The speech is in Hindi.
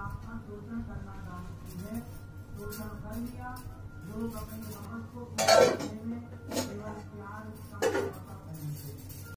आपका शोषण करना जानती है। शोषण कर लिया। लोग अपने नफरत को